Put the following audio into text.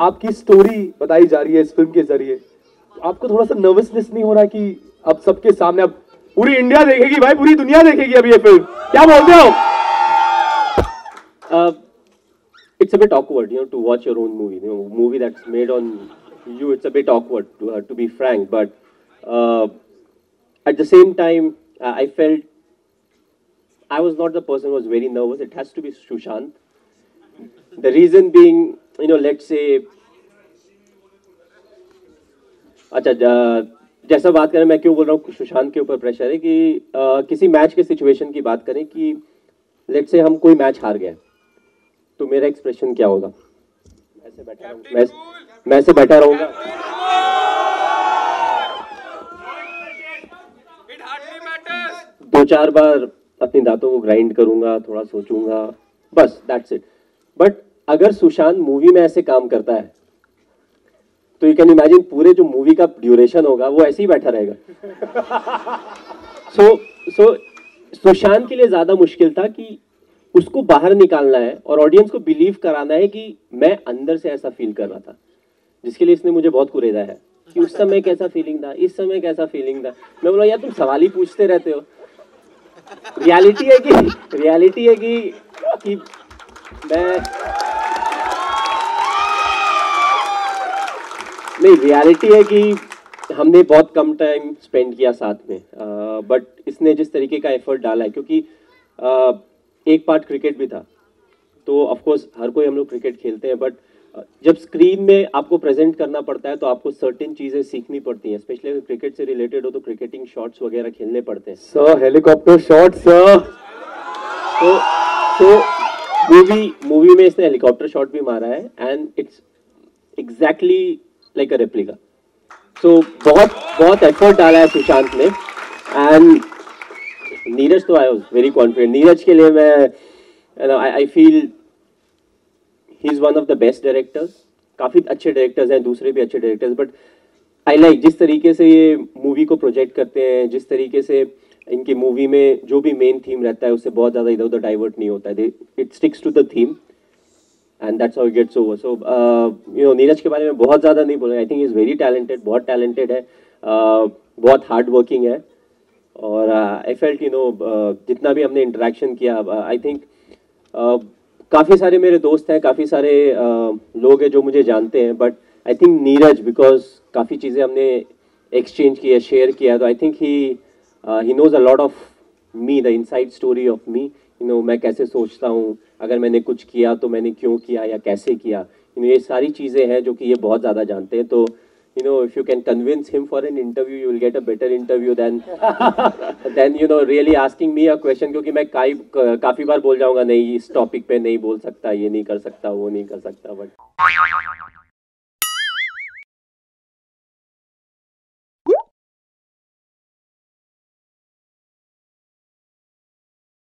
आपकी स्टोरी बताई जा रही है इस फ़िल्म के ज़रिए। आपको थोड़ा सा नर्वसनेस नहीं हो रहा कि अब सबके सामने अब पूरी इंडिया देखेगी भाई, पूरी दुनिया देखेगी अब ये फ़िल्म क्या बोलते हो? It's a bit awkward you know to watch your own movie movie that's made on you it's a bit awkward to be frank but at the same time I felt I was not the person was very nervous it has to be Sushant the reason being you know, let's say, अच्छा जैसा बात करें मैं क्यों बोल रहा हूँ सुशांत के ऊपर प्रेशर है कि अ, किसी मैच के सिचुएशन की बात करें कि लेट से हम कोई मैच हार गए तो मेरा एक्सप्रेशन क्या होगा? ऐसे बैठा रहूं- मैं मैं बैठा रहूँगा। दो चार बार अपनी दांतों को ग्राइंड करूँगा थोड़ा सोचूँगा बस दैट्स इट बट अगर सुशांत मूवी में ऐसे काम करता है तो यू कैन इमेजिन पूरे जो मूवी का ड्यूरेशन होगा, वो ऐसे ही बैठा रहेगा। सो सो सुशांत के लिए ज़्यादा मुश्किल था कि उसको बाहर निकालना है और ऑडियंस को बिलीव कराना है कि मैं अंदर से ऐसा फील कर रहा था, जिसके लिए इसने मुझे बहुत कुरेदा है। कि उस समय कैसा फीलिंग था, इस समय कैसा फीलिंग था। मैं बोला, यार, तुम सवाल ही पूछते रहते हो। रियलिटी है कि रियलिटी है कि कि मैं नहीं रियलिटी है कि हमने बहुत कम टाइम स्पेंड किया साथ में बट इसने जिस तरीके का एफर्ट डाला है क्योंकि uh, एक पार्ट क्रिकेट भी था। तो ऑफ़ कोर्स हर कोई हम लोग क्रिकेट खेलते हैं बट जब स्क्रीन में आपको प्रेजेंट करना पड़ता है तो आपको सर्टेन चीज़ें सीखनी पड़ती हैं स्पेशली अगर क्रिकेट से रिलेटेड हो तो क्रिकेटिंग शॉट्स वगैरह खेलने पड़ते हैं। सर हेलीकॉप्टर शॉट सर तो तो मूवी मूवी में इसने हेलीकॉप्टर शॉट भी मारा है and it's exactly like a replica so बहुत बहुत एफर्ट डाला है सुशांत ने। एंड नीरज तो I was very confident Neeraj के लिए मैं I feel he is one of the best directors काफ़ी अच्छे डायरेक्टर्स हैं, दूसरे भी अच्छे डायरेक्टर्स बट आई लाइक जिस तरीके से ये मूवी को प्रोजेक्ट करते हैं, जिस तरीके से इनकी मूवी में जो भी मेन थीम रहता है, उससे बहुत ज़्यादा इधर उधर डाइवर्ट नहीं होता है। It sticks to the theme and that's how gets over so you know Neeraj के बारे में बहुत ज़्यादा नहीं बोलेंगे I think is very talented बहुत टैलेंटेड है uh, बहुत हार्ड वर्किंग है और आई फेल्ट यू नो जितना भी हमने इंटरेक्शन किया आई थिंक काफ़ी सारे मेरे दोस्त हैं काफ़ी सारे uh, लोग हैं जो मुझे जानते हैं but I think Neeraj because काफ़ी चीज़ें हमने एक्सचेंज किया शेयर किया तो I think he he knows a lot of me the inside story of me you know मैं कैसे सोचता हूँ? अगर मैंने कुछ किया तो मैंने क्यों किया या कैसे किया? यू नो ये सारी चीज़ें हैं जो कि ये बहुत ज़्यादा जानते हैं तो you know, if you can convince him for an interview, you will get a better interview than than, you know, really asking me a question, क्योंकि मैं काई, काफ़ी बार बोल जाऊँगा, नहीं, इस टॉपिक पे नहीं बोल सकता, ये नहीं कर सकता, वो नहीं कर सकता बट